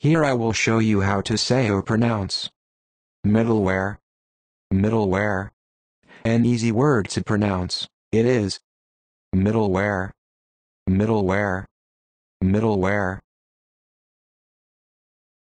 Here I will show you how to say or pronounce. Middleware, middleware. An easy word to pronounce, it is. Middleware, middleware, middleware.